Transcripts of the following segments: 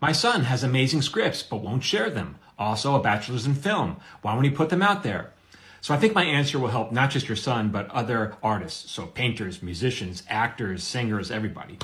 My son has amazing scripts, but won't share them. Also, a bachelor's in film. Why won't he put them out there? So I think my answer will help not just your son, but other artists. So painters, musicians, actors, singers, everybody.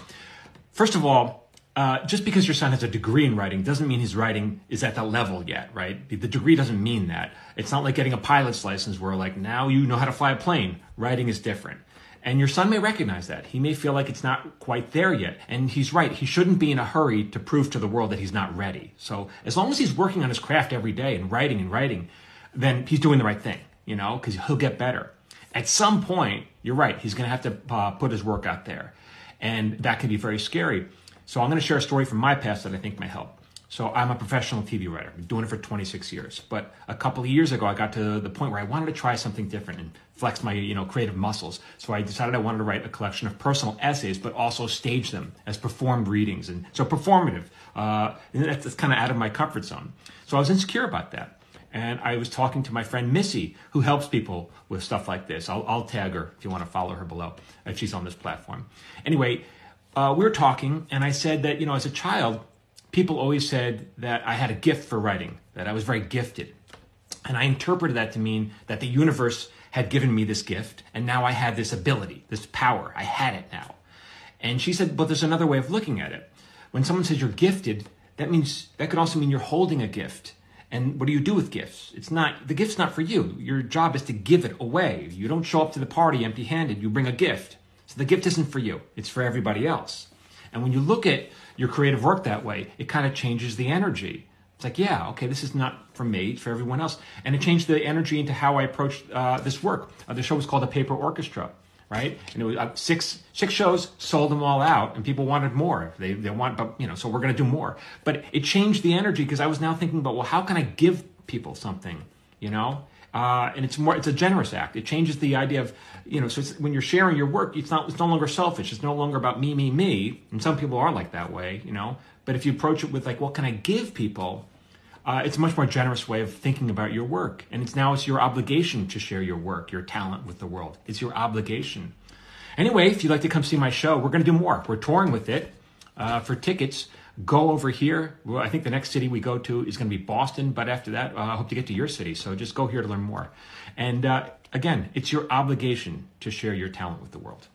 First of all, uh, just because your son has a degree in writing doesn't mean his writing is at that level yet, right? The degree doesn't mean that. It's not like getting a pilot's license where like now you know how to fly a plane. Writing is different. And your son may recognize that. He may feel like it's not quite there yet. And he's right. He shouldn't be in a hurry to prove to the world that he's not ready. So as long as he's working on his craft every day and writing and writing, then he's doing the right thing, you know, because he'll get better. At some point, you're right. He's going to have to uh, put his work out there. And that can be very scary. So I'm going to share a story from my past that I think may help. So I'm a professional TV writer. I've been doing it for 26 years. But a couple of years ago, I got to the point where I wanted to try something different and flex my, you know, creative muscles. So I decided I wanted to write a collection of personal essays, but also stage them as performed readings. And so performative. Uh, and that's, that's kind of out of my comfort zone. So I was insecure about that. And I was talking to my friend Missy, who helps people with stuff like this. I'll, I'll tag her if you want to follow her below. If she's on this platform. Anyway, uh, we were talking, and I said that, you know, as a child, people always said that I had a gift for writing, that I was very gifted. And I interpreted that to mean that the universe had given me this gift, and now I had this ability, this power. I had it now. And she said, but there's another way of looking at it. When someone says you're gifted, that means that could also mean you're holding a gift. And what do you do with gifts? It's not the gift's not for you. Your job is to give it away. You don't show up to the party empty-handed. You bring a gift. So the gift isn't for you. It's for everybody else. And when you look at your creative work that way, it kind of changes the energy. It's like, yeah, okay, this is not for me, it's for everyone else. And it changed the energy into how I approached uh, this work. Uh, the show was called The Paper Orchestra, right? And it was uh, six six shows, sold them all out, and people wanted more. They they want, but you know, so we're going to do more. But it changed the energy because I was now thinking about, well, how can I give people something, you know? Uh, and it's more it's a generous act. It changes the idea of you know so when you're sharing your work it's not it's no longer selfish. It's no longer about me me me. And some people are like that way you know. But if you approach it with like what can i give people uh, it's a much more generous way of thinking about your work. And it's now it's your obligation to share your work your talent with the world. It's your obligation. Anyway if you'd like to come see my show we're going to do more. We're touring with it uh, for tickets go over here. Well, I think the next city we go to is going to be Boston, but after that, uh, I hope to get to your city. So just go here to learn more. And uh, again, it's your obligation to share your talent with the world.